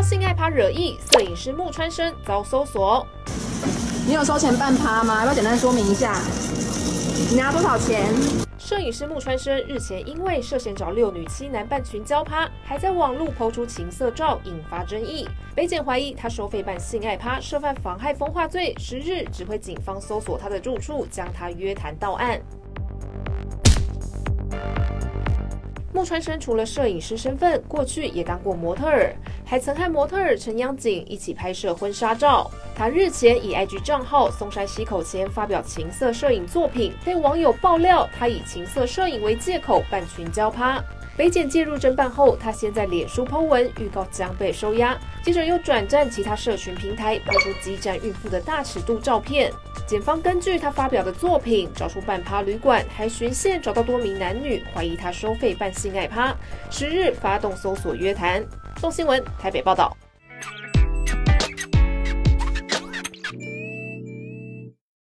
叫性爱趴惹意，摄影师木川生遭搜索。你有收钱办趴吗？要不要简单说明一下？你拿多少钱？摄影师木川生日前因为涉嫌找六女七男办群交趴，还在网路抛出情色照，引发争议。北检怀疑他收费办性爱趴，涉犯妨害风化罪。十日，指挥警方搜索他的住处，将他约谈到案。木川生除了摄影师身份，过去也当过模特儿，还曾和模特儿陈央景一起拍摄婚纱照。他日前以 IG 账号松山溪口前发表情色摄影作品，被网友爆料他以情色摄影为借口扮群交趴。北检介入侦办后，他先在脸书 po 文预告将被收押，接着又转战其他社群平台，拍出激战孕妇的大尺度照片。检方根据他发表的作品，找出半趴旅馆，还循线找到多名男女，怀疑他收费办性爱趴。十日发动搜索约谈。中新闻台北报道。